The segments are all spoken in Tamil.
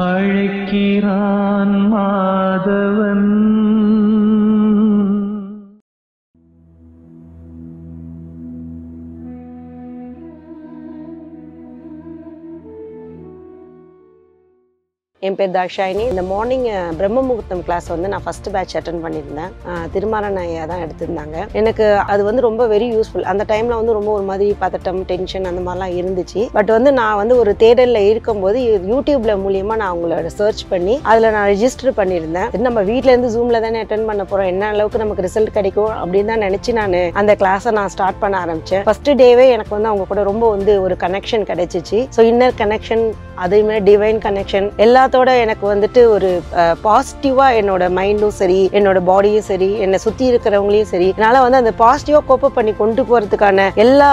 அழைக்கிறான் மாதவன். என் பேர் தாஷாயினி இந்த மார்னிங் பிரம்ம முகூர்த்தம் கிளாஸ் வந்து நான் ஃபர்ஸ்ட் பேட்ச் அட்டன் பண்ணியிருந்தேன். அஹ், ஐயா தான் எடுத்திருந்தாங்க. எனக்கு அது வந்து ரொம்ப வெரி யூஸ்ஃபுல் அந்த டைமில் வந்து ரொம்ப ஒரு மாதிரி பதட்டம் டென்ஷன் அந்த மாதிரிலாம் இருந்துச்சு. பட் வந்து நான் வந்து ஒரு தேடலில் இருக்கும்போது யூடியூப்ல மூலியமாக நான் அவங்களோட சர்ச் பண்ணி அதில் நான் ரெஜிஸ்டர் பண்ணியிருந்தேன். நம்ம வீட்டிலேருந்து ஜூமில் தானே அட்டன் பண்ண போகிறோம் என்ன அளவுக்கு நமக்கு ரிசல்ட் கிடைக்கும் அப்படின்னு தான் நினச்சி நான் அந்த கிளாஸை நான் ஸ்டார்ட் பண்ண ஆரம்பித்தேன் ஃபர்ஸ்ட் டேவே எனக்கு வந்து அவங்க கூட ரொம்ப வந்து ஒரு கனெக்ஷன் கிடைச்சிச்சு. ஸோ இன்னர் கனெக்ஷன் அதே மாதிரி டிவைன் கனெக்ஷன் எல்லாத்தோட எனக்கு வந்துட்டு ஒரு பாசிட்டிவாக என்னோட மைண்டும் சரி என்னோட பாடியும் சரி என்னை சுற்றி இருக்கிறவங்களையும் சரி என்னால் வந்து அந்த பாசிட்டிவாக கோப்பப் பண்ணி கொண்டு போகிறதுக்கான எல்லா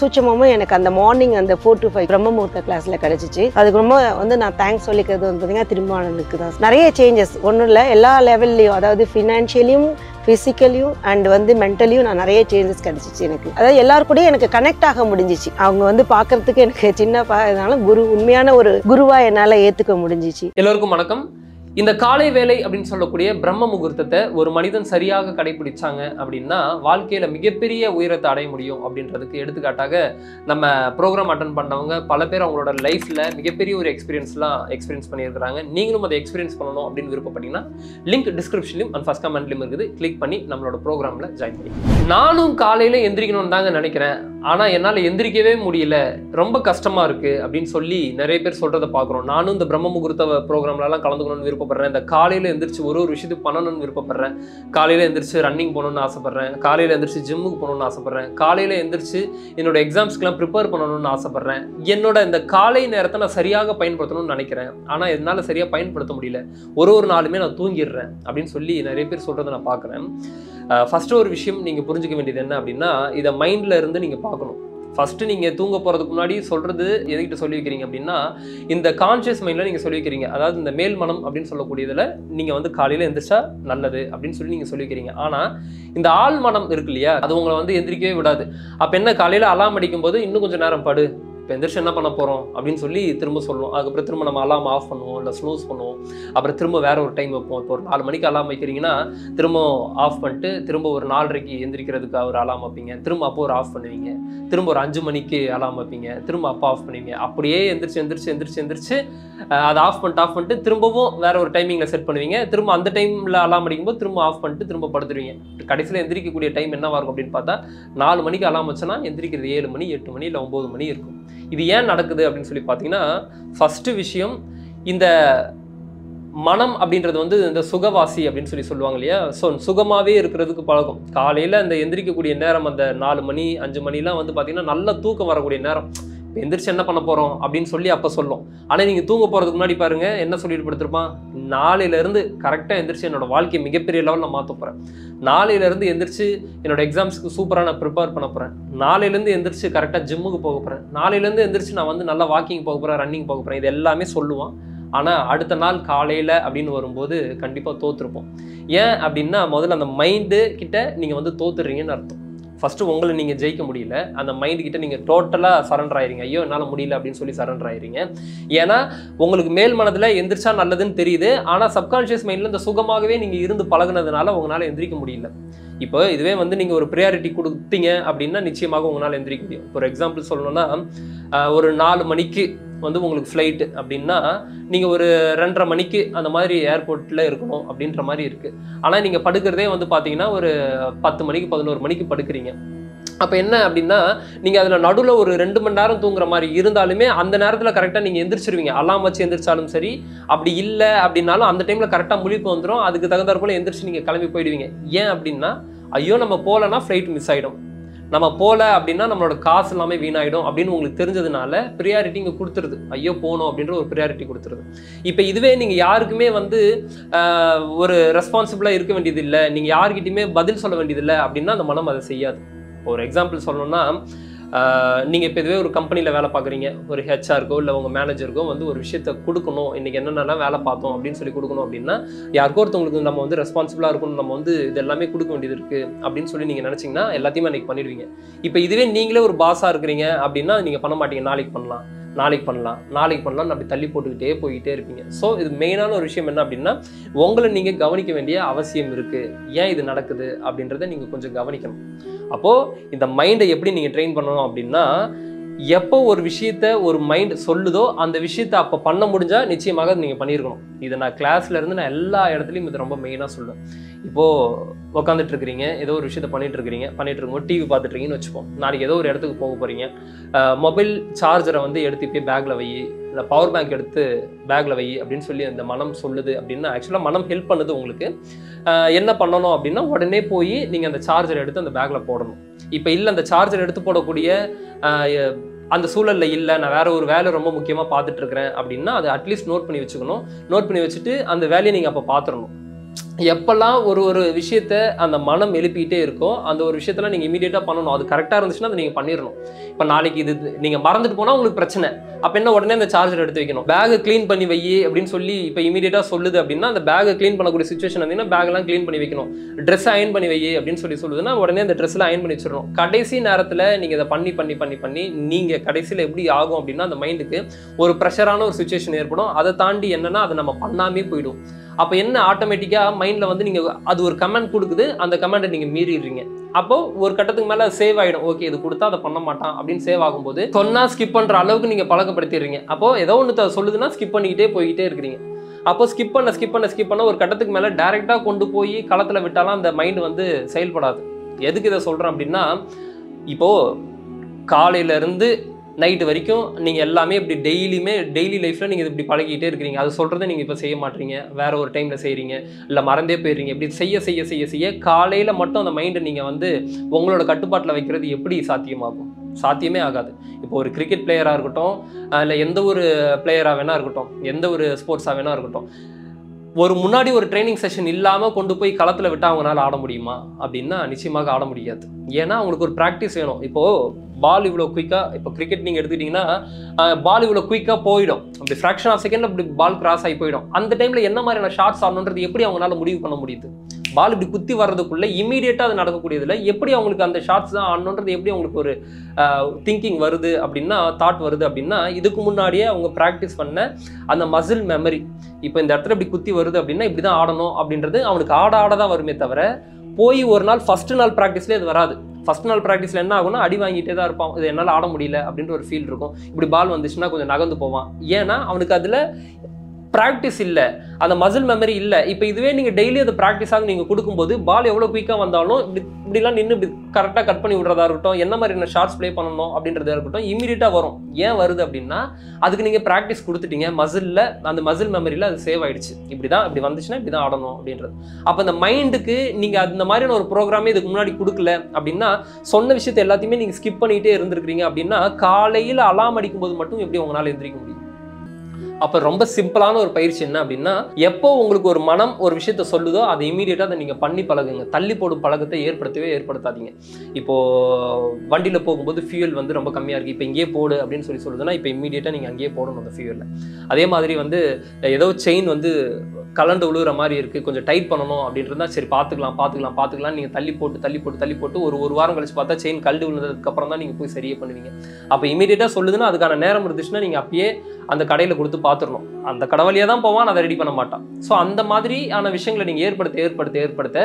சூட்சமும் எனக்கு அந்த மார்னிங் அந்த ஃபோர் டு ஃபைவ் பிரம்ம முகூர்த்த கிளாஸில் கிடைச்சிச்சு. அதுக்கு ரொம்ப வந்து நான் தேங்க்ஸ் சொல்லிக்கிறது வந்து பார்த்தீங்கன்னா திருமாவளனுக்கு தான் நிறைய சேஞ்சஸ் ஒன்றும் இல்லை எல்லா லெவல்லையும் அதாவது ஃபினான்ஷியலியும் ஃபிசிக்கலியும் அண்ட் வந்து மென்டலியும் நான் நிறைய சேஞ்சஸ் கிடைச்சிச்சு எனக்கு. அதாவது எல்லாரு கூடயும் எனக்கு கனெக்ட் ஆக முடிஞ்சிச்சு. அவங்க வந்து பார்க்கறதுக்கு எனக்கு சின்ன இதனால குரு உண்மையான ஒரு குருவாக என்னால் ஏற்றுக்க முடிஞ்சிச்சு. எல்லோருக்கும் வணக்கம். இந்த காலை வேலை அப்படின்னு சொல்லக்கூடிய பிரம்ம முகூர்த்தத்தை ஒரு மனிதன் சரியாக கடைபிடிச்சாங்க அப்படின்னா வாழ்க்கையில மிகப்பெரிய உயரத்தை அடைய முடியும் அப்படின்றதுக்கு எடுத்துக்காட்டாக நம்ம ப்ரோக்ராம் அட்டன் பண்ணவங்க பல பேர் அவங்களோட லைஃப்ல மிகப்பெரிய ஒரு எக்ஸ்பீரியன்ஸ்லாம் எக்ஸ்பீரியன்ஸ் பண்ணியிருக்கிறாங்க. நீங்களும் அதை எக்ஸ்பீரியன்ஸ் பண்ணணும் அப்படின்னு விருப்பப்பட்டீங்கன்னா லிங்க் டிஸ்கிரிப்ஷன்லையும் அண்ட் ஃபஸ்ட் கமெண்ட்லையும் இருக்குது. கிளிக் பண்ணி நம்மளோட ப்ரோக்ராம்ல ஜாயின் பண்ணி. நானும் காலையில எந்திரிக்கணும்னு தாங்க நினைக்கிறேன். ஆனால் என்னால் எந்திரிக்கவே முடியல. ரொம்ப கஷ்டமாக இருக்குது அப்படின்னு சொல்லி நிறைய பேர் சொல்கிறத பார்க்குறோம். நானும் இந்த பிரம்ம முகூர்த்த ப்ரோக்ராம்லலாம் கலந்துக்கணும்னு விருப்பப்படுறேன். இந்த காலையில் எந்திரிச்சு ஒரு ஒரு விஷயத்துக்கு பண்ணணும்னு விருப்பப்படுறேன். காலையில் எந்திரிச்சு ரன்னிங் போகணும்னு ஆசைப்பட்றேன். காலையில் எந்திரிச்சு ஜிம்முக்கு போகணும்னு ஆசைப்பட்றேன். காலையில் எந்திரிச்சு என்னோட எக்ஸாம்ஸ்க்குலாம் ப்ரிப்பேர் பண்ணணும்னு ஆசைப்பட்றேன். என்னோட இந்த காலை நேரத்தை நான் சரியாக பயன்படுத்தணும்னு நினைக்கிறேன். ஆனால் என்னால் சரியாக பயன்படுத்த முடியல. ஒரு ஒரு நாளுமே நான் தூங்கிடுறேன் அப்படின்னு சொல்லி நிறைய பேர் சொல்கிறத நான் பார்க்குறேன். ஃபஸ்ட்டு ஒரு விஷயம் நீங்கள் புரிஞ்சுக்க வேண்டியது என்ன அப்படின்னா இதை மைண்டில் இருந்து நீங்கள் பார்க்கணும். ஃபஸ்ட்டு நீங்கள் தூங்க போகிறதுக்கு முன்னாடி சொல்கிறது எதுக்கிட்ட சொல்லி வைக்கிறீங்க அப்படின்னா இந்த கான்ஷியஸ் மைண்டில் நீங்கள் சொல்லி வைக்கிறீங்க. அதாவது இந்த மேல் மனம் அப்படின்னு சொல்லக்கூடியதில் நீங்கள் வந்து காலையில் எந்திரிச்சா நல்லது அப்படின்னு சொல்லி நீங்கள் சொல்லி வைக்கிறீங்க. ஆனால் இந்த ஆள் மனம் இருக்கு இல்லையா அது உங்களை வந்து எந்திரிக்கவே விடாது. அப்போ என்ன காலையில் அலாம் அடிக்கும் போது இன்னும் கொஞ்சம் நேரம் படு. இப்போ எந்திரிச்சு என்ன பண்ண போகிறோம் அப்படின்னு சொல்லி திரும்ப சொல்லுவோம். அதுக்கப்புறம் திரும்ப நம்ம அலாம் ஆஃப் பண்ணுவோம் இல்லை ஸ்னூஸ் பண்ணுவோம். அப்புறம் திரும்ப வேற ஒரு டைம் வைப்போம். இப்போ ஒரு நாலு மணிக்கு அலாம் வைக்கிறீங்கன்னா திரும்ப ஆஃப் பண்ணிட்டு திரும்ப ஒரு நாலரைக்கு எந்திரிக்கிறதுக்கு ஒரு அலாம் வைப்பீங்க. திரும்ப அப்போ ஒரு ஆஃப் பண்ணுவீங்க. திரும்ப ஒரு அஞ்சு மணிக்கு அலாம் வைப்பீங்க. திரும்ப அப்போ ஆஃப் பண்ணுவீங்க. அப்படியே எந்திரிச்சு எந்திரிச்சு எந்திரிச்சு எந்திரிச்சு அதை ஆஃப் பண்ணிட்டு ஆஃப் பண்ணிட்டு திரும்பவும் வேற ஒரு டைமிங்கில் செட் பண்ணுவீங்க. திரும்ப அந்த டைமில் அலாம் அடிக்கும்போது திரும்ப ஆஃப் பண்ணிட்டு திரும்ப படுத்துருவீங்க. கடைசியில் எந்திரிக்கக்கூடிய டைம் என்னவாக இருக்கும் அப்படின்னு பார்த்தா நாலு மணிக்கு அலாம் வச்சோன்னா எந்திரிக்கிறது ஏழு மணி எட்டு மணி இல்லை ஒம்பது மணி இருக்கும். இது ஏன் நடக்குது அப்படின்னு சொல்லி பார்த்தீங்கன்னா ஃபஸ்ட்டு விஷயம் இந்த மனம் அப்படின்றது வந்து இந்த சுகவாசி அப்படின்னு சொல்லி சொல்லுவாங்க இல்லையா? ஸோ சுகமாகவே இருக்கிறதுக்கு பழகும். காலையில் அந்த எந்திரிக்கக்கூடிய நேரம் அந்த நாலு மணி அஞ்சு மணிலாம் வந்து பார்த்தீங்கன்னா நல்ல தூக்கம் வரக்கூடிய நேரம். இப்போ எந்திரிச்சு என்ன பண்ண போகிறோம் அப்படின்னு சொல்லி அப்போ சொல்லும். ஆனால் நீங்கள் தூங்க போகிறதுக்கு முன்னாடி பாருங்க என்ன சொல்லிட்டு படுத்திருப்பான் நாளையிலேருந்து கரெக்டாக எந்திரிச்சு என்னோட வாழ்க்கையை மிகப்பெரிய லெவலில் மாற்ற போகிறேன் நாளையிலேருந்து எந்திரிச்சு என்னோட எக்ஸாம்ஸ்க்கு சூப்பராக நான் ப்ரிப்பேர் பண்ண போகிறேன் நாளையிலேருந்து எந்திரிச்சு கரெக்டாக ஜிம்முக்கு போக போகிறேன் நாளையிலேருந்து எந்திரிச்சு நான் வந்து நல்லா வாக்கிங் போக போகிறேன் ரன்னிங் போக போகிறேன் இது எல்லாமே சொல்லுவான். ஆனால் அடுத்த நாள் காலையில் அப்படின்னு வரும்போது கண்டிப்பாக தோற்றுருப்போம் ஏன் அப்படின்னா முதல்ல அந்த மைண்டு கிட்ட நீங்கள் வந்து தோத்துறீங்கன்னு அர்த்தம். ஃபஸ்ட்டு உங்களை நீங்கள் ஜெயிக்க முடியல. அந்த மைண்டு கிட்ட நீங்கள் டோட்டலாக சரண்டர் ஆயிருங்க. ஐயோ என்னால் முடியல அப்படின்னு சொல்லி சரண்டர் ஆயிருங்க. ஏன்னா உங்களுக்கு மேல் மனதில் எந்திரிச்சா நல்லதுன்னு தெரியுது. ஆனால் சப்கான்ஷியஸ் மைண்டில் இந்த சுகமாகவே நீங்கள் இருந்து பழகுனதுனால உங்களால் எந்திரிக்க முடியல. இப்போ இதுவே வந்து நீங்கள் ஒரு ப்ரியாரிட்டி கொடுத்தீங்க அப்படின்னா நிச்சயமாக உங்களால் எந்திரிக்க முடியும். ஃபார் எக்ஸாம்பிள் சொல்லணும்னா ஒரு நாலு மணிக்கு வந்து உங்களுக்கு ஃப்ளைட்டு அப்படின்னா நீங்கள் ஒரு ரெண்டரை மணிக்கு அந்த மாதிரி ஏர்போர்ட்டில் இருக்கணும் அப்படின்ற மாதிரி இருக்குது ஆனால் நீங்கள் படுக்கிறதே வந்து பார்த்தீங்கன்னா ஒரு பத்து மணிக்கு பதினோரு மணிக்கு படுக்கிறீங்க. அப்போ என்ன அப்படின்னா நீங்கள் அதில் நடுவில் ஒரு ரெண்டு மணி நேரம் தூங்குற மாதிரி இருந்தாலுமே அந்த நேரத்தில் கரெக்டாக நீங்கள் எந்திரிச்சிருவீங்க. அலாம் வச்சு எந்திரிச்சாலும் சரி அப்படி இல்லை அப்படின்னாலும் அந்த டைமில் கரெக்டாக முழிப்பு வந்துடும் அதுக்கு தகுந்தாற் போல் எந்திரிச்சு நீங்கள் கிளம்பி போயிடுவீங்க. ஏன் அப்படின்னா ஐயோ நம்ம போகலன்னா ஃப்ளைட் மிஸ் ஆகிடும் நம்ம போகல அப்படின்னா நம்மளோட காசு எல்லாமே வீணாயிடும் அப்படின்னு உங்களுக்கு தெரிஞ்சதுனால ப்ரியாரிட்டி இங்கே கொடுத்துருது. ஐயோ போகணும் அப்படின்ற ஒரு ப்ரியாரிட்டி கொடுத்துருது. இப்போ இதுவே நீங்கள் யாருக்குமே வந்து ஒரு ரெஸ்பான்சிபிளாக இருக்க வேண்டியது இல்லை. நீங்கள் யார்கிட்டையுமே பதில் சொல்ல வேண்டியதில்லை அப்படின்னா அந்த மனம் அதை செய்யாது. இப்போ ஒரு எக்ஸாம்பிள் சொல்லணும்னா நீங்கள் இப்போ இதுவே ஒரு கம்பெனியில் வேலை பார்க்குறீங்க. ஒரு ஹெச்ஆருக்கோ இல்லை உங்கள் மேனேஜருக்கோ வந்து ஒரு விஷயத்த கொடுக்கணும். இன்றைக்கி என்னென்னலாம் வேலை பார்த்தோம் அப்படின்னு சொல்லி கொடுக்கணும் அப்படின்னா யாருக்கோ ஒருத்தவங்களுக்கு நம்ம வந்து ரெஸ்பான்சிபிளாக இருக்கணும். நம்ம வந்து இது எல்லாமே கொடுக்க வேண்டியது இருக்குது அப்படின்னு சொல்லி நீங்கள் நினச்சிங்கன்னா எல்லாத்தையுமே அன்றைக்கி பண்ணிடுவீங்க. இப்போ இதுவே நீங்களே ஒரு பாஸாக இருக்கிறீங்க அப்படின்னா நீங்கள் பண்ண மாட்டீங்க. நாளைக்கு பண்ணலாம். நாளைக்கு பண்ணலாம் நாளைக்கு பண்ணலாம் அப்படி தள்ளி போட்டுக்கிட்டே போய்கிட்டே இருப்பீங்க. ஸோ இது மெயினான ஒரு விஷயம் என்ன அப்படின்னா உங்களை நீங்கள் கவனிக்க வேண்டிய அவசியம் இருக்குது ஏன் இது நடக்குது அப்படின்றத நீங்கள் கொஞ்சம் கவனிக்கணும். அப்போது இந்த மைண்டை எப்படி நீங்கள் ட்ரெயின் பண்ணணும் அப்படின்னா எப்போ ஒரு விஷயத்த ஒரு மைண்ட் சொல்லுதோ அந்த விஷயத்த அப்போ பண்ண முடிஞ்சால் நிச்சயமாக நீங்கள் பண்ணியிருக்கணும். இதை நான் கிளாஸ்லேருந்து நான் எல்லா இடத்துலையும் இது ரொம்ப மெயினாக சொல்லுவேன் இப்போது உட்காந்துட்டு இருக்கிறீங்க ஏதோ ஒரு விஷயத்த பண்ணிட்டு இருக்கிறீங்க பண்ணிட்டு இருக்கும்போது டிவி பார்த்துட்டு இருக்கீங்கன்னு வச்சுப்போம். நாளைக்கு ஏதோ ஒரு இடத்துக்கு போக போகிறீங்க மொபைல் சார்ஜரை வந்து எடுத்து போய் பேக்கில் வை. இந்த பவர் பேங்க் எடுத்து பேக்கில் வை அப்படின்னு சொல்லி அந்த மனம் சொல்லுது அப்படின்னா ஆக்சுவலாக மனம் ஹெல்ப் பண்ணுது உங்களுக்கு. என்ன பண்ணணும் அப்படின்னா உடனே போய் நீங்கள் அந்த சார்ஜர் எடுத்து அந்த பேக்கில் போடணும். இப்போ இல்லை அந்த சார்ஜர் எடுத்து போடக்கூடிய அந்த சூழலில் இல்லை நான் வேற ஒரு வேலை ரொம்ப முக்கியமாக பார்த்துட்டு இருக்கிறேன் அப்படின்னா அதை அட்லீஸ்ட் நோட் பண்ணி வச்சுக்கணும். நோட் பண்ணி வச்சுட்டு அந்த வேலையை நீங்கள் அப்போ பார்த்துடணும். எப்பெல்லாம் ஒரு ஒரு விஷயத்த அந்த மனம் எழுப்பிக்கிட்டே இருக்கோ அந்த ஒரு விஷயத்தெல்லாம் நீங்கள் இமீடியட்டாக பண்ணணும். அது கரெக்டாக இருந்துச்சுன்னா அதை நீங்கள் பண்ணிடணும் இப்போ நாளைக்கு இது நீங்கள் மறந்துட்டு போனால் உங்களுக்கு பிரச்சனை. அப்போ என்ன உடனே அந்த சார்ஜர் எடுத்து வைக்கணும். பேகை க்ளீன் பண்ணி வை அப்படின்னு சொல்லி இப்போ இமீடியட்டாக சொல்லுது அப்படின்னா அந்த பேகை க்ளீன் பண்ணக்கூடிய சுச்சுவேஷன் வந்தீங்கன்னா பேக்லாம் க்ளீன் பண்ணி வைக்கணும். ட்ரெஸ் அயன் பண்ணி வை அப்படின்னு சொல்லி சொல்லுதுன்னா உடனே அந்த ட்ரெஸ்ஸில் அயன் பண்ணி வச்சிடணும். கடைசி நேரத்தில் நீங்கள் இதை பண்ணி பண்ணி பண்ணி பண்ணி நீங்கள் கடைசியில் எப்படி ஆகும் அப்படின்னா அந்த மைண்டுக்கு ஒரு ப்ரெஷரான ஒரு சுச்சுவேஷன் ஏற்படும். அதை தாண்டி என்னன்னா அதை நம்ம பண்ணாமே போயிடும். அப்போ என்ன ஆட்டோமேட்டிக்காக மைண்டில் வந்து நீங்கள் அது ஒரு கமெண்ட் கொடுக்குது அந்த கமெண்ட்டை நீங்கள் மீறிடுறீங்க. அப்போது ஒரு கட்டத்துக்கு மேலே சேவ் ஆகிடும் ஓகே இது கொடுத்தா அதை பண்ண மாட்டான் அப்படின்னு சேவ் ஆகும்போது சொன்னால் ஸ்கிப் பண்ணுற அளவுக்கு நீங்கள் பழக்கப்படுத்திடுறீங்க. அப்போது ஏதோ ஒன்று சொல்லுதுன்னா ஸ்கிப் பண்ணிக்கிட்டே போய்கிட்டே இருக்கிறீங்க. அப்போ ஸ்கிப் பண்ண ஸ்கிப் பண்ண ஸ்கிப் பண்ண ஒரு கட்டத்துக்கு மேலே டேரெக்டாக கொண்டு போய் களத்தில் விட்டாலும் அந்த மைண்ட் வந்து செயல்படாது. எதுக்கு இதை சொல்கிறேன் அப்படின்னா இப்போது காலையிலேருந்து நைட்டு வரைக்கும் நீங்கள் எல்லாமே இப்படி டெய்லியுமே டெய்லி லைஃப்பில் நீங்கள் இப்படி பழகிட்டே இருக்கிறீங்க. அது சொல்கிறத நீங்கள் இப்போ செய்ய மாட்டீங்க. வேறு ஒரு டைமில் செய்கிறீங்க இல்லை மறந்தே போயிடுறீங்க. இப்படி செய்ய செய்ய செய்ய செய்ய காலையில் மட்டும் அந்த மைண்டை நீங்கள் வந்து உங்களோட கட்டுப்பாட்டில் வைக்கிறது எப்படி சாத்தியமாகும்? சாத்தியமே ஆகாது. இப்போ ஒரு கிரிக்கெட் பிளேயராக இருக்கட்டும் இல்லை எந்த ஒரு பிளேயராக வேணா இருக்கட்டும் எந்த ஒரு ஸ்போர்ட்ஸாக வேணா இருக்கட்டும் ஒரு முன்னாடி ஒரு ட்ரைனிங் செஷன் இல்லாமல் கொண்டு போய் களத்தில் விட்டால் அவங்களால ஆட முடியுமா? அப்படின்னா நிச்சயமாக ஆட முடியாது. ஏன்னா அவங்களுக்கு ஒரு ப்ராக்டிஸ் வேணும். இப்போது பால் இவ்வளோ குயிக்காக இப்போ கிரிக்கெட் நீங்கள் எடுத்துக்கிட்டிங்கன்னா பால் இவ்வளோ குயிக்காக போயிடும். அப்படி ஃப்ராக்ஷன் ஆஃப் செகண்ட் அப்படி பால் கிராஸ் ஆகி போயிடும். அந்த டைமில் என்ன மாதிரியான ஷார்ட்ஸ் ஆடணுன்றது எப்படி அவங்களால முடிவு பண்ண முடியுது? பால் இப்படி குத்தி வர்றதுக்குள்ளே இமீடியட்டாக அது நடக்கக்கூடியதில் எப்படி அவங்களுக்கு அந்த ஷார்ட்ஸ் தான் ஆடணுன்றது எப்படி அவங்களுக்கு ஒரு திங்கிங் வருது அப்படின்னா தாட் வருது அப்படின்னா இதுக்கு முன்னாடியே அவங்க ப்ராக்டிஸ் பண்ண அந்த மசில் மெமரி இப்போ இந்த இடத்துல இப்படி குத்தி வருது அப்படின்னா இப்படி தான் ஆடணும் அப்படின்றது அவனுக்கு ஆட ஆட தான் வருமே தவிர போய் ஒரு நாள் ஃபஸ்ட்டு நாள் ப்ராக்டிஸ்லேயே அது வராது. ஃபஸ்ட் நாள் ப்ராக்டிஸில் என்ன ஆகும்னா அடி வாங்கிட்டே தான் இருப்பான். இது என்னால் ஆட முடியல அப்படின்ற ஒரு ஃபீல் இருக்கும். இப்படி பால் வந்துச்சுன்னா கொஞ்சம் நகர்ந்து போவான். ஏன்னா அவனுக்கு அதில் ப்ராக்டிஸ் இல்லை அந்த மசில் மெமரி இல்லை இப்போ இதுவே நீங்கள் டெய்லி அதை ப்ராக்டிஸாக நீங்கள் கொடுக்கும்போது பால் எவ்வளோ குயிக்காக வந்தாலும் இப்படி இப்படிலாம் நின்று இப்படி கரெக்டாக கட் பண்ணி விடுறதா இருக்கட்டும் என்ன மாதிரியான ஷார்ட்ஸ் ப்ளே பண்ணணும் அப்படின்றதா இருக்கட்டும் இமீடியட்டாக வரும். ஏன் வருது அப்படின்னா அதுக்கு நீங்கள் ப்ராக்டிஸ் கொடுத்துட்டீங்க மசிலில் அந்த மசில் மெமரியில் அது சேவ் ஆகிடுச்சு இப்படி தான் இப்படி வந்துச்சுன்னா இப்படி தான் ஆடணும் அப்படின்றது. அப்போ அந்த மைண்டுக்கு நீங்கள் அந்த மாதிரியான ஒரு ப்ரோக்ராமே இதுக்கு முன்னாடி கொடுக்கல அப்படின்னா சொன்ன விஷயத்தை எல்லாத்தையுமே நீங்கள் ஸ்கிப் பண்ணிகிட்டே இருந்திருக்கிறீங்க அப்படின்னா காலையில் அலாம் அடிக்கும்போது மட்டும் எப்படி உங்களால் எந்திரிக்க முடியும்? அப்போ ரொம்ப சிம்பிளான ஒரு பயிற்சி என்ன அப்படின்னா எப்போ உங்களுக்கு ஒரு மனம் ஒரு விஷயத்த சொல்லுதோ அதை இமீடியட்டாக அதை நீங்கள் பண்ணி பழகுங்க. தள்ளி போடும் பழக்கத்தை ஏற்படுத்தவே ஏற்படுத்தாதீங்க. இப்போது வண்டியில் போகும்போது ஃபியூல் வந்து ரொம்ப கம்மியாக இருக்குது இப்போ இங்கேயே போடு அப்படின்னு சொல்லி சொல்லுதுன்னா இப்போ இமீடியட்டாக நீங்கள் அங்கேயே போடணும் அந்த ஃபியூலில் அதே மாதிரி வந்து ஏதோ செயின் வந்து கலண்டு விழுகிற மாதிரி இருக்குது கொஞ்சம் டைட் பண்ணணும் அப்படின்றதா சரி பார்த்துக்கலாம் பார்த்துக்கலாம் பார்த்துக்கலாம் நீங்கள் தள்ளி போட்டு தள்ளி போட்டு தள்ளி போட்டு ஒரு ஒரு வாரம் கழிச்சு பார்த்தா செயின் கல்டு விழுந்ததுக்கப்புறம் தான் நீங்கள் போய் சரியே பண்ணுவீங்க. அப்போ இமீடியட்டாக சொல்லுதுன்னா அதுக்கான நேரம் இருந்துச்சுன்னா நீங்கள் அப்பயே அந்த கடையில் கொடுத்து பார்த்துடணும். அந்த கடவுளையே தான் போவான் அதை ரெடி பண்ண மாட்டான். ஸோ அந்த மாதிரியான விஷயங்களை நீங்கள் ஏற்படுத்த ஏற்படுத்த ஏற்படுத்த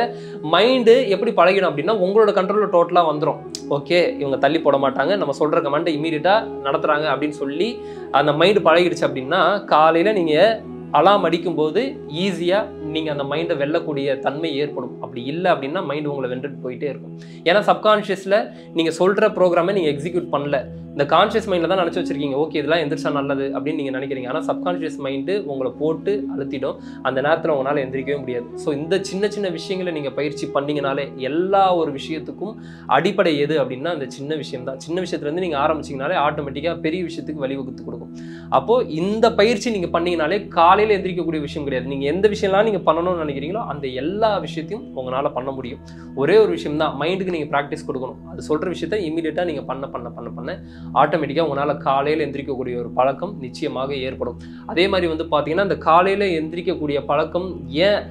மைண்டு எப்படி பழகிடும் அப்படின்னா உங்களோட கண்ட்ரோலில் டோட்டலாக வந்துடும் ஓகே இவங்க தள்ளி போட மாட்டாங்க. நம்ம சொல்கிற கமெண்ட்டை இமீடியட்டாக நடத்துகிறாங்க அப்படின்னு சொல்லி அந்த மைண்டு பழகிடுச்சு அப்படின்னா காலையில் நீங்கள் அலாம் அடிக்கும்போது ஈஸியாக நீங்கள் அந்த மைண்டை வெல்லக்கூடிய தன்மை ஏற்படும். அப்படி இல்லை அப்படின்னா மைண்டு உங்களை வென்றுட்டு போயிட்டே இருக்கும். ஏன்னா சப்கான்ஷியஸில் நீங்கள் சொல்கிற ப்ரோக்ராமை நீங்கள் எக்ஸிக்யூட் பண்ணல. இந்த கான்ஷியஸ் மைண்டில் தான் நினச்சி வச்சிருக்கீங்க. ஓகே இதெல்லாம் எந்திரிச்சா நல்லது அப்படின்னு நீங்கள் நினைக்கிறீங்க. ஆனால் சப்கான்ஷியஸ் மைண்டு உங்களை போட்டு அழுத்திடும். அந்த நேரத்தில் உங்களால் எந்திரிக்கவே முடியாது. ஸோ இந்த சின்ன சின்ன விஷயங்களை நீங்கள் பயிற்சி பண்ணீங்கனாலே எல்லா ஒரு விஷயத்துக்கும் அடிப்படை எது அப்படின்னா அந்த சின்ன விஷயம் தான் சின்ன விஷயத்துலேருந்து நீங்கள் ஆரம்பிச்சிங்கனாலே ஆட்டோமேட்டிக்காக பெரிய விஷயத்துக்கு வழிவகுத்து கொடுக்கும். அப்போது இந்த பயிற்சி நீங்கள் பண்ணீங்கனாலே காலையில் எந்திரிக்கக்கூடிய விஷயம் கிடையாது. நீங்கள் எந்த விஷயம்லாம் நீங்கள் பண்ணணும்னு நினைக்கிறீங்களோ அந்த எல்லா விஷயத்தையும் உங்களால் பண்ண முடியும். ஒரே ஒரு விஷயம் தான் மைண்டுக்கு நீங்கள் ப்ராக்டிஸ் கொடுக்கணும். அது சொல்கிற விஷயத்த இமீடியட்டாக நீங்கள் பண்ண பண்ண பண்ண பண்ண. ஆட்டோமேட்டிக்காக உங்களால் காலையில் எந்திரிக்கக்கூடிய ஒரு பழக்கம் நிச்சயமாக ஏற்படும். அதே மாதிரி வந்து பார்த்தீங்கன்னா அந்த காலையில் எந்திரிக்கக்கூடிய பழக்கம் ஏன்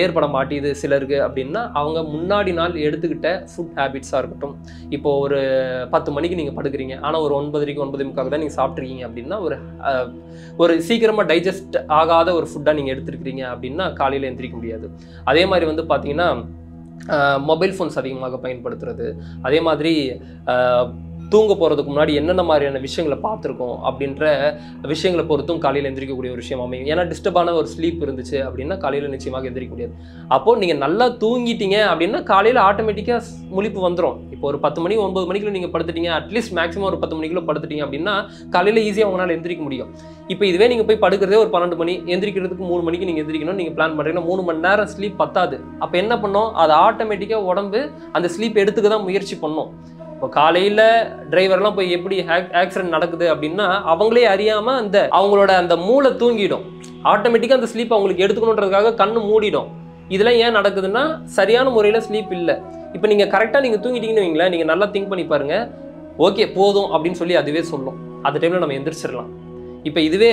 ஏற்பட மாட்டேது சிலருக்கு அப்படின்னா அவங்க முன்னாடி நாள் எடுத்துக்கிட்ட ஃபுட் ஹேபிட்ஸாக இருக்கட்டும். இப்போது ஒரு பத்து மணிக்கு நீங்கள் படுக்கிறீங்க. ஆனால் ஒரு ஒன்பதரைக்கு ஒன்பது முக்காக தான் நீங்கள் சாப்பிட்ருக்கீங்க அப்படின்னா ஒரு ஒரு சீக்கிரமாக டைஜஸ்ட் ஆகாத ஒரு ஃபுட்டாக நீங்கள் எடுத்துருக்கிறீங்க அப்படின்னா காலையில் எந்திரிக்க முடியாது. அதே மாதிரி வந்து பார்த்தீங்கன்னா மொபைல் ஃபோன்ஸ் அதிகமாக பயன்படுத்துறது. அதே மாதிரி தூங்க போகிறதுக்கு முன்னாடி என்னென்ன மாதிரியான விஷயங்களை பார்த்துருக்கோம் அப்படின்ற விஷயங்களை பொறுத்தும் காலையில் எந்திரிக்கக்கூடிய ஒரு விஷயம் அமையும். ஏன்னா டிஸ்டர்பான ஒரு ஸ்லீப் இருந்துச்சு அப்படின்னா காலையில் நிச்சயமாக எந்திரிக்க முடியாது அப்போது நீங்கள் நல்லா தூங்கிட்டீங்க அப்படின்னா காலையில் ஆட்டோமேட்டிக்காக முழிப்பு வந்துடும் இப்போ ஒரு பத்து மணி ஒன்பது மணிக்குள்ள நீங்கள் படுத்துட்டீங்க அட்லீஸ்ட் மேக்ஸிமம் ஒரு பத்து மணிக்குள்ள படுத்துட்டீங்க அப்படின்னா காலையில் ஈஸியாக உங்களால் எந்திரிக்க முடியும். இப்போ இதுவே நீங்கள் போய் படுக்கிறதே ஒரு பன்னெண்டு மணி எந்திரிக்கிறதுக்கு மூணு மணிக்கு நீங்கள் எந்திரிக்கணும் நீங்கள் பிளான் பண்ணுறீங்கன்னா மூணு மணி நேரம் ஸ்லீப் பத்தாது. அப்போ என்ன பண்ணோம்? அது ஆட்டோமேட்டிக்காக உடம்பு அந்த ஸ்லீப் எடுத்துக்க தான் முயற்சி பண்ணும். இப்போ காலையில் டிரைவர்லாம் போய் எப்படி ஆக்சிடென்ட் நடக்குது அப்படின்னா அவங்களே அறியாமல் அந்த அவங்களோட அந்த மூளை தூங்கிடும். ஆட்டோமேட்டிக்காக அந்த ஸ்லீப் அவங்களுக்கு எடுத்துக்கணுன்றதுக்காக கண்ணு மூடிடும். இதெல்லாம் ஏன் நடக்குதுன்னா சரியான முறையில் ஸ்லீப் இல்லை. இப்போ நீங்கள் கரெக்டாக நீங்கள் தூங்கிட்டீங்கன்னு வைங்களேன் நீங்கள் நல்லா திங்க் பண்ணி பாருங்க. ஓகே போதும் அப்படின்னு சொல்லி அதுவே சொல்லும். அந்த டைமில் நம்ம எந்திரிச்சிடலாம். இப்போ இதுவே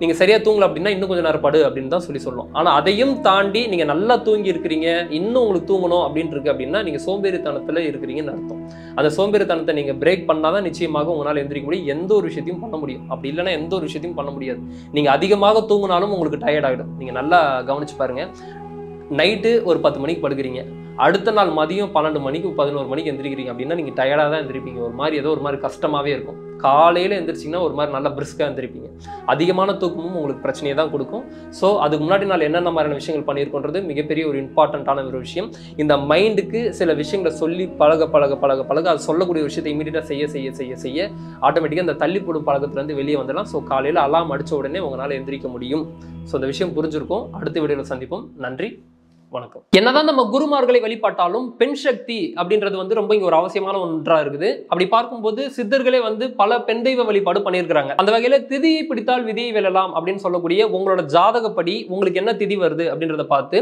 நீங்கள் சரியாக தூங்கல அப்படின்னா இன்னும் கொஞ்சம் நேரம் படு அப்படின்னு தான் சொல்லி சொல்லணும் ஆனால் அதையும் தாண்டி நீங்கள் நல்லா தூங்கி இருக்கிறீங்க இன்னும் உங்களுக்கு தூங்கணும் அப்படின்னு இருக்கு அப்படின்னா நீங்கள் சோம்பேறித்தனத்தில் இருக்கிறீங்கன்னு அர்த்தம். அந்த சோம்பேறித்தனத்தை நீங்கள் பிரேக் பண்ணால் தான் நிச்சயமாக உங்களால் எந்திரிக்க முடியும். எந்த ஒரு விஷயத்தையும் பண்ண முடியும். அப்படி இல்லைன்னா எந்த ஒரு விஷயத்தையும் பண்ண முடியாது. நீங்கள் அதிகமாக தூங்கினாலும் உங்களுக்கு டயர்ட் ஆகிடும். நீங்கள் நல்லா கவனிச்சு பாருங்கள் நைட்டு ஒரு பத்து மணிக்கு படுக்கிறீங்க. அடுத்த நாள் மதியம் பன்னெண்டு மணிக்கு பதினோரு மணிக்கு எந்திரிக்கிறீங்க அப்படின்னா நீங்கள் டயர்டாக தான் எந்திரிப்பீங்க. ஒரு மாதிரி ஏதோ ஒரு மாதிரி கஷ்டமாகவே இருக்கும். காலையில் எந்திரிச்சிங்கன்னா ஒரு மாதிரி நல்லா பிரிஸ்காக எந்திரிப்பீங்க. அதிகமான தூக்கமும் உங்களுக்கு பிரச்சனையை தான் கொடுக்கும். ஸோ அதுக்கு முன்னாடி நாள் என்னென்ன மாதிரியான விஷயங்கள் பண்ணியிருக்கோன்றது மிகப்பெரிய ஒரு இம்பார்ட்டண்ட்டான ஒரு விஷயம். இந்த மைண்டுக்கு சில விஷயங்களை சொல்லி பழக பழக பழக பழக அது சொல்லக்கூடிய விஷயத்தை இமீடியட்டாக செய்ய செய்ய செய்ய செய்ய ஆட்டோமேட்டிக்காக அந்த தள்ளி போடும் பழக்கத்துலேருந்து வெளியே வந்துடலாம். ஸோ காலையில் அலாம் அடித்த உடனே உங்களால் எந்திரிக்க முடியும். ஸோ இந்த விஷயம் புரிஞ்சிருக்கும். அடுத்த வீடியோவில் சந்திப்போம். நன்றி. வணக்கம். என்னதான் நம்ம குருமார்களை வழிபாட்டாலும் பெண் சக்தி அப்படின்றது வந்து ரொம்ப இங்க ஒரு அவசியமான ஒன்றா இருக்குது. அப்படி பார்க்கும்போது சித்தர்களே வந்து பல பெண் தெய்வ வழிபாடு பண்ணியிருக்கிறாங்க. அந்த வகையில திதியை பிடித்தால் விதியை வெல்லலாம் அப்படின்னு சொல்லக்கூடிய உங்களோட ஜாதகப்படி உங்களுக்கு என்ன திதி வருது அப்படின்றத பார்த்து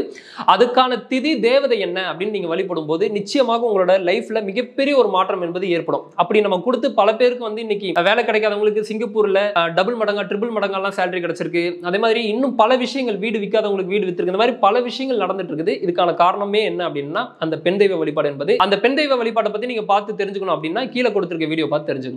அதுக்கான திதி தேவதை என்ன அப்படின்னு நீங்க வழிபடும் போது நிச்சயமாக உங்களோட லைஃப்ல மிகப்பெரிய ஒரு மாற்றம் என்பது ஏற்படும். அப்படி நம்ம கொடுத்து பல பேருக்கு வந்து இன்னைக்கு வேலை கிடைக்காதவங்களுக்கு சிங்கப்பூர்ல டபுள் மடங்கா ட்ரிபிள் மடங்கெல்லாம் சேலரி கிடைச்சிருக்கு. அதே மாதிரி இன்னும் பல விஷயங்கள் வீடு விற்காதவங்களுக்கு வீடு வித்திருக்கு. இந்த மாதிரி பல விஷயங்கள் நடந்துட்டு இருக்குது. இதுக்கான காரணமே என்ன அப்படின்னா அந்த பெண் தெய்வ வழிபாடு என்பது. அந்த பெண் தெய்வ வழிபாட்டை பத்தி நீங்க பார்த்து தெரிஞ்சுக்கணும் அப்படின்னா கீழே கொடுத்திருக்க வீடியோ பார்த்து தெரிஞ்சுக்கணும்